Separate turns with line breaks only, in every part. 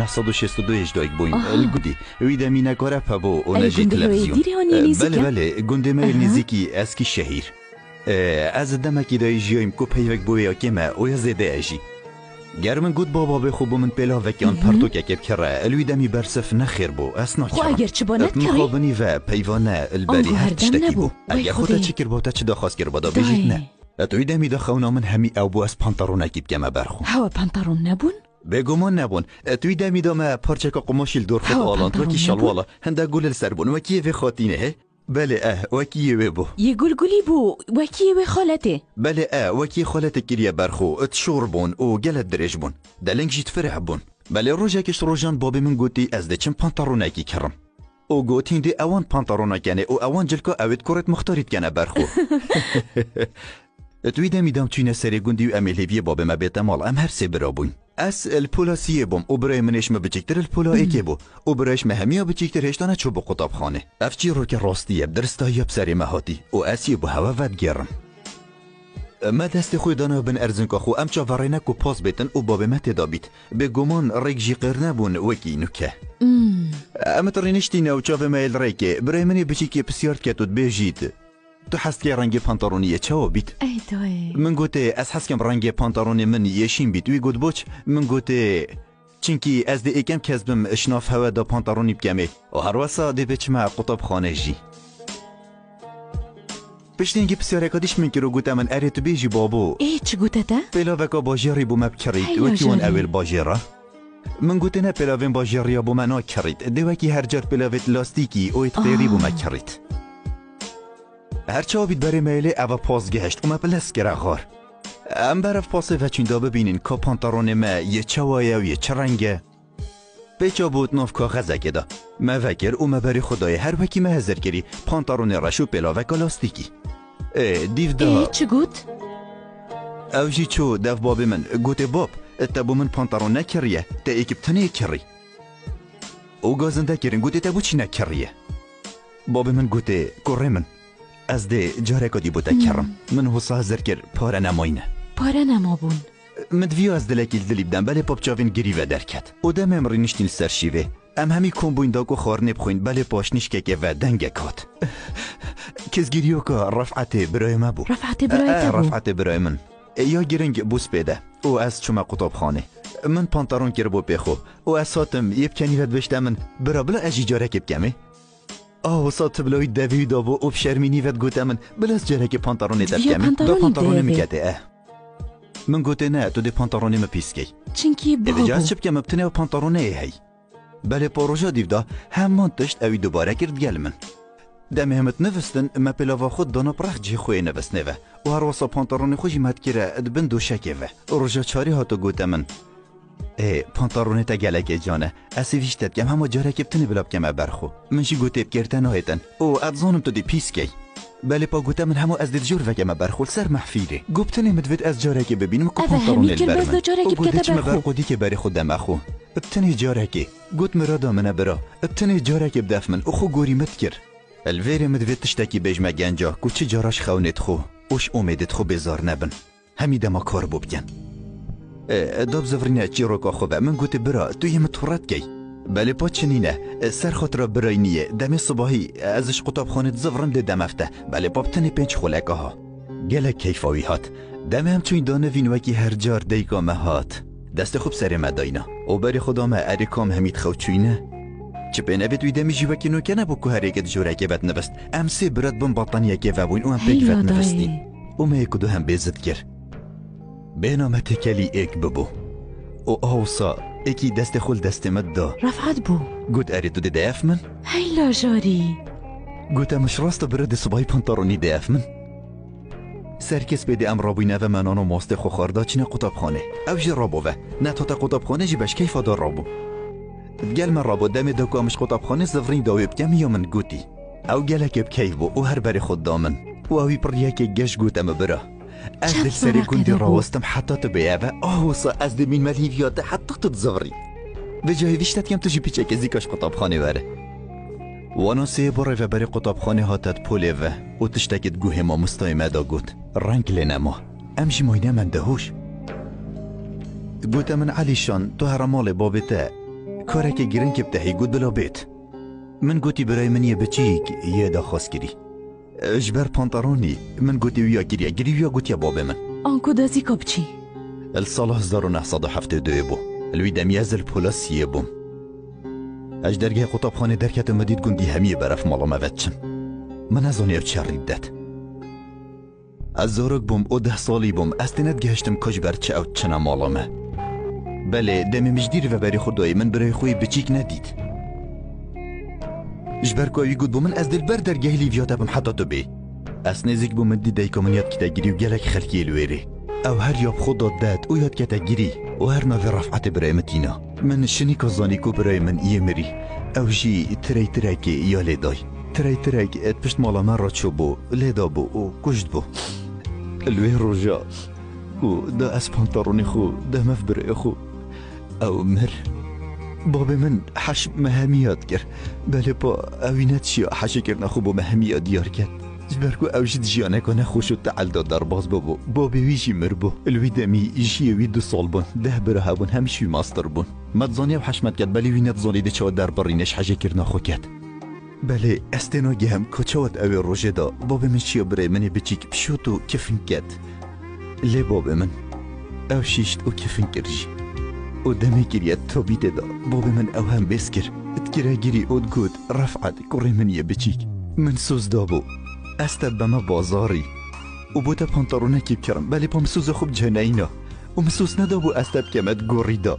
1962 اجدایک بوین
آها.
الگودی ویده می نکاره پا بو
ای
اونجی
گنده هایی
تلویزیون بله؟ بله گنده
آها.
نزیکی اسکی شهیر از دمکی دای جیایم کو پیوک بوی یا کمه او یا زیده اجی گرمن گود بابا به خوب من پلا وکیان. پرتو که کب کره الوی دمی برسف نخیر بو اسنا
خو
کرم
اگر چه بانت کری
مخابنی و پیوانه البری هر تشتکی. بو اگه خودت
خدای.
چکر باتا چه داخواست کر بادا بجید نه اتوی دمی دا خونا من همی او بو از پانتارونه کیب کمه برخو
هوا پانتارون نبون
بگمان نبون. توی دمی دام پارچکا قماشیل دور خود
هوا
آلاند
پانتارون
وکی
نبون؟
شلوالا؟ هنده گل سر بون. وکی وی خاتینه هه؟ بله اه وکی وی بو؟
یه گلگلی بو. وکی و خالته؟
بله اه وکی خالت کریه برخو؟ ات شور بون او گلت درج بون. دلنگ جیت فرح بون. بله روژکش روژان بابی من گوتی از ده چم پانتارونکی کرم. او گوتین دی اوان پانتارونا کنه او اوان جلکا اوید کرت مختارید کنه برخو. توی دمی دام توی نسری گوندی و بابی ما بیتا مال ام هر سه برا بوین بوم او برای منش ما بچکتر الپولا ایکی بو او برایش ما همیا بچکتر هشتانه چو بو قطاب خانه. افچی رو که راستیه درستا یب سری مهاتی او اسی بو هوا ود گرم. ما دست خوی دانا بن ارزن که خو ام چاورینه کو پاس بیتن او بابی ما تدا بیت به گمان ریک جی قرنه بون وکی نوکه. اما ترینشتی نو چاوه مایل ریکه برای منی بچی که پسیارت که تود بیجید تو حست که رنگ پانتارونیه چاو بیت؟
ای دوی
من گوته از حسکم رنگ پانتارون من یشین بیت. وی گوت بوچ؟ من گوته چنکی از دی اکم کزبم اشناف هوا دا پانتارونی بکمه و هر وسا دی بچ ما قطب خانه جی. پشتینگی پسیاره کدیش من کرو گوته من اره تو بیجی بابو.
ای چه گوته ده؟
پیلا وکا باجری بو مب کرید. وکی اون
باجری.
اول باجرا من گوته نه پیلاوین باجری بو منا کرید. دی وکی هر جات پیلاویت لاستیکی او اتقیری بو
آه.
ما کرید. هر چا بید بری میله او پاس گهشت او پلس گره غار ام برف پاسه و چیندا ببینین که پانتارون ما یه چوایه و یه چرنگه پیچا بود ناف کاغذه که دا. ما وکر او ما بری خدای. هر وکی ما هزر کری پانتارون رشو پیلا وکا لاستیکی اه دیو دا.
ای چه گوت؟
او جی چو دف بابی من. گوته باب تبو من پانتارون نکریه. تا ایکب تنه کری. او گازنده از ده جاره کدی بوده کرم من حسا هزر کر پاره نماینه
پاره نما بون
مدویو از دلکیل دلی بدن بله پاپ چاوین گریوه درکت او دم امری نشتین سر شیوه ام همی کمبوین داگو خار نبخوین بله پاشنش که که و دنگه کات کس گریو که رفعت برای ما بو
رفعت برای تبو
رفعت برای من. یا گرنگ بوس بده او از چما قطاب خانه من پانتارون کر بو بخو او از ساتم یب کنی ود بشته من. برا بلا اجی جاره کب کمه آه سات بلوی دوی دابو او شرمینی ود گوته من بلا از جاره که پانتارون دب
پانتارونی
دا پانتارون
دوی.
میکته اه. من گوته نه تو دی پانتارونی ما پیسکی.
چنکی بابو
جاز چپ کم بتنه و پانتارونه هی. بله پروژه دیو همان تشت اوی دوباره کرد گل من. دم همت نوستن ما پلاوا خود دانا پرخ جی خوی نوست نوه و هر واسا پانتارون خوشی مد کره دبن دو شکه و. روژا چاری هاتو گوته من. ای پانتارونه تا گلک جانه اسی ویشتت کم همه جاره که بتنه بلاب کم برخو من شی گوته بکرتن هایتن او ادزانم تو دی پیس کی بله پا گوته من همه از دید جور وکم برخول سر محفیره گفتنه مدوید از جاره که ببینم که پانتارونه
همی کل باز دو جاره که برخو.
برخودی که بری خودم اخو ابتنی جارکی گوت مرا منه برا ابتنی جارکی بدف من اخو گوری مت کر الویر مدوید تشتکی بجمه گنجا کو چه جاراش خونت خو اوش امیدت خو بزار نبن همی دما کار بو بگن اه، داب زفرینه چی رو که خوبه من گوت برا تو یه متورت کی بله پا چنینه سر خود را برای نیه دم صباحی ازش قطاب خانت زفرم ده دم افته بله پا بتنی پنج خلکه ها گله کیفاوی هات دم همچون دانه وینوکی هر جار دیگامه هات دست خوب سر مداینا او بری خدا ما اریکام همید خوچوینه چه پینه بدوی دمی جیوه که نو کنه بکو هر یکت جوره که بد نبست ام سی برد بم باطنیه که وابوین او هم
هی
پیگ بد
لادایی.
نبستین او ما یکو دو هم بیزد کر تکلی ایک ببو. او ایکی دست خول دست مد دا.
رفعت بو.
گود اری دو ده اف من؟
هی لاجاری.
گوته مش راست برد صبای پانتارونی ده اف من. سرکس بده ام رابوینه و و. نه تا قطاب خانه جی بش کیفا دار رابو. گل من رابو دم دو کامش قطاب خانه زفرین داوی بکم یا من گوتی. او گلک بکیف بو. او هر بری خود دامن. و اوی پر یکی گش دل سری کندی
دابو؟
راوستم حتی تو بیابه آهوسا از دمین ملیویات حتی تو تزفری به جای ویشتت کم تو جی پیچه که زیکاش قطاب خانه وره وانا سه باره و بری قطاب خانه هاتت پوله و او تشتکت گوه ما مستایمه دا گوت رنگ لنما امشی ماینه من دهوش گوته من علی شان تو هر مال بابته کارێکی گرنگ بدەهی گوت بلا بێت من گوتی برای منیە بچیک یە داخواست کردی ji جبر پانتارونی من گوتی ویا گریا گری ویا گوتی باب من
آن کو دازی کب
چی؟ حفته 1972 بو الوی دمیاز الپولاس یه بوم. اج درگه قطاب خانه درکت مدید گوندی همیه برف مالا مود چم من از آنیو چه ریدت؟ از زارک بوم او ده سالی بوم. از دینت گهشتم کش بر چه او چنه مالا بله دمی مجدیر و بری خدای من برای خوی بچیک ندید. جبر کوی گود بمن از دل بر در جهلی ویاد بم حتی دبی از نزیک بمن دیدای کمیت کتا گیری و گلک خلکی لویری أو هر یاب خود داد داد أو یاد کتا گیری و هر نوی رفعت برای متینا من شنی کزانی کو برای من ایه أو جی تری تری که یا لیدای تری تری که ات پشت مالا من را چو بو بو و کشت بو لوی روژا أو دا از پانتارونی خو دا مفبر اخو أو مر باب من حش مهمیات بله کرد بله پا اوینت چیا حش کرد نخو با مهمیات دیار کرد. زبرکو اوشید جیانه کنه خوشو تعال داد در باز بابو بابی ویجی مر بو. الوی دمی ایشی وی دو سال بون. ده بره هبون همیشوی ماستر بون. مد زانیم حشمت کرد. بلی وینت زانی ده چوا در برینش حش کرد نخو کرد. بله استنا گهم کچوات اوی روشه دا. باب من چیا بره منی بچیک پشوتو کفن کرد. لی باب من اوشیشت او کفن کرد ادم گریت تو بیده دا باب من اوهم بیس کر اتگره گری اد گود رفعت. کوری من یه بچیک من سوز دابو. است بما بازاری او بوتا پانتارو نکیب کرم بلی پام سوز خوب جنه او مسوس ندابو بو استب کمت گوری دا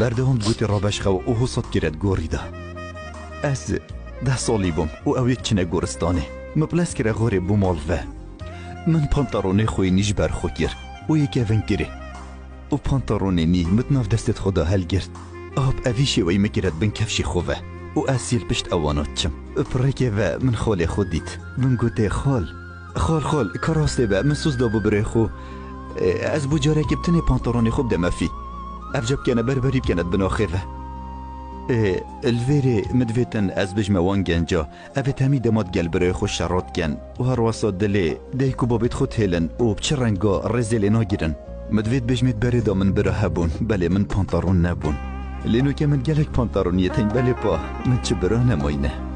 برده هم گوتی را بشخوا او حسات گرد گوری دا از ده سالی بوم. او او یک چنه گورستانه مبلس کرا غوری بومال من پانتارو نخوی نیش برخو گیر او یک اونگیره و پانتارونه نی متناف دستت خدا هل گرد. آب اویشی وی مکرد بن کفشی خوبه و اصیل پشت اوانات چم. پرکه و من خال خود دید من گوته خال. خال خال کاراسته به. من سوز دابو بره خو. از بجاره که بتنه پانتارونه خوب دمفی افجاب کنه بر بریب کند بناخه و. الویره مدویتن از بجم وان گنجا. او تمی برای خوش شرات گن. و هر واسا دلی دهی کو بابیت خود هیلن و بچه رنگا رزیل مدوید بجمید بری دامن برا هبون بلی من پانتارون نبون لینو که من گلک پانتارون یتین بلی پا من چه برا نماینه